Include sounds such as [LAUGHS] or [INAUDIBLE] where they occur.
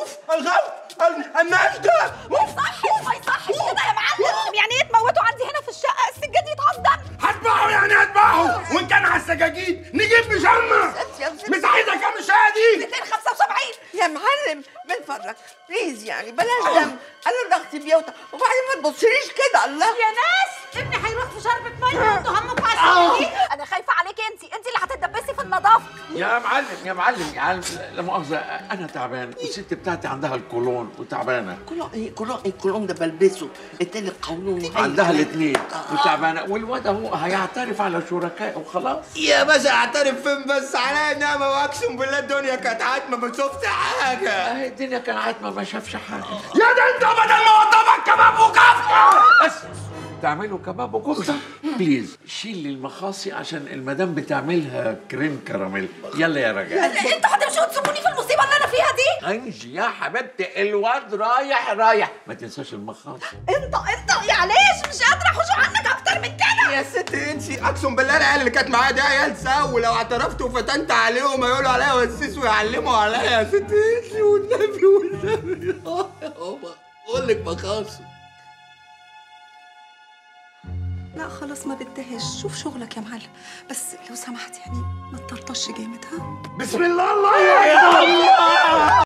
أوف الغم ال- النجدة ما يصحش ما يصحش كده يا معلم؟ يعني إيه تموتوا عندي هنا في الشقة؟ السجاد يتهضم هتباعوا يعني هتباعوا؟ وإن كان على السجاجيد نجيب مجمع مش عايزة كام شادي 275 يا معلم من فضلك بليز يعني بلاش دم. أنا ضغط بيوطى وبعدين ما تبصليش كده الله. يا ناس ابني هيروح في شربة مية يا معلم يا معلم يا معلم لا مؤاخذة أنا تعبان والست بتاعتي عندها الكولون وتعبانة. كلهم إيه؟ كلهم إيه؟ كلهم ده بلبسه التاني قولون عندها الاثنين وتعبانة والواد أهو هيعترف على شركائه وخلاص. يا باشا اعترف فين بس عليا؟ نعمة واقسم بالله الدنيا كانت عاتمة ما شفت حاجة. أهي الدنيا كان عاتمة ما شافش حاجة. يا ده أنت بدل ما تعملوا كباب وكفتة please شيل لي المخاصي عشان المدام بتعملها كريم كراميل. يلا يا رجال أنتوا هتمشوا وتسيبوني في المصيبة اللي أنا فيها دي؟ انجي يا حبيبتي الواد رايح رايح. ما تنساش المخاصي. انت انت يا ليش مش قادرة احوش عنك أكتر من كده. يا ست انجي أقسم بالله العيال اللي كانت معايا دي عيال سو لو اعترفت وفتنت عليهم هيقولوا عليا وسيس ويعلموا عليا. يا ست انجي والنبي والنبي. [LAUGHS] بقول لك مخاصي. لا خلاص ما بدهش شوف شغلك يا معلم. بس لو سمحت يعني ما تطرطش جامد ها؟ بسم الله الله يا